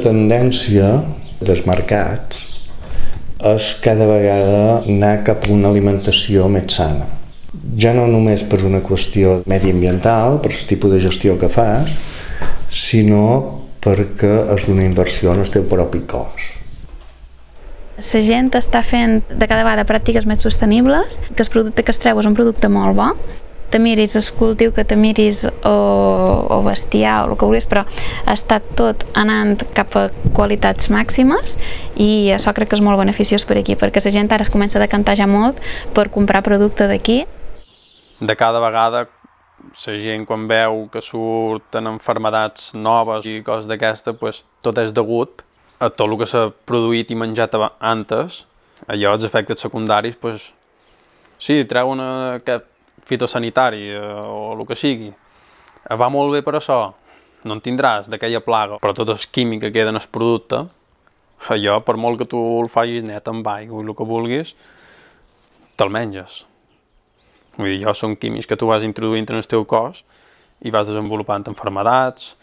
tendència dels mercats és cada vegada anar cap a una alimentació més sana. Ja no només per una qüestió mediambiental, per el tipus de gestió que fas, sinó perquè és una inversió en el teu propi cos. La gent està fent de cada vegada pràctiques més sostenibles, que el producte que es treu és un producte molt bo, te miris el cultiu que te miris o, o bestiar o el que vulguis, però està tot anant cap a qualitats màximes i això crec que és molt beneficiós per aquí, perquè la gent ara es comença a decantar ja molt per comprar producte d'aquí. De cada vegada la gent quan veu que surten enfermedats noves i coses d'aquesta, pues, tot és degut a tot el que s'ha produït i menjat antes, allò, els efectes secundaris, pues, sí, treuen aquest fitosanitari eh, o el que sigui, va molt bé per això, no en tindràs d'aquella plaga, però tot el químic que queda en el producte, allò, per molt que tu el facis net amb aigua i el que vulguis, te'l menges. Vull dir, allò són químics que tu vas introduint en el teu cos i vas desenvolupant enfermedats.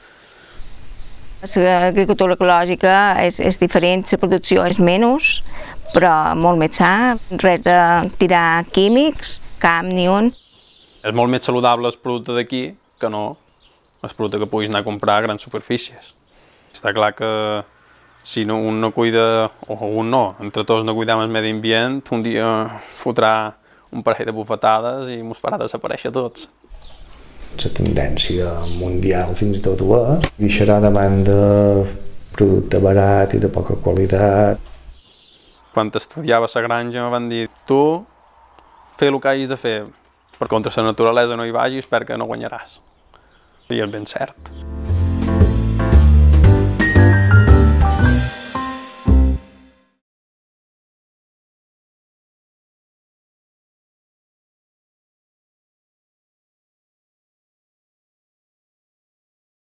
L'agricultura ecològica és, és diferent, la producció és menys, però molt més sa, res de tirar químics, cap ni un. És molt més saludable el producte d'aquí que no el producte que puguis anar a comprar a grans superfícies. Està clar que si no, un no cuida, o un no, entre tots no cuidem el medi ambient, un dia fotrà un parell de bufetades i mos farà desaparèixer tots. La tendència mundial fins i tot ho és, baixarà davant de producte barat i de poca qualitat. Quan estudiava a la granja em van dir tu fer el que hagis de fer, per contra la naturalesa no hi vagis perquè no guanyaràs. I és ben cert.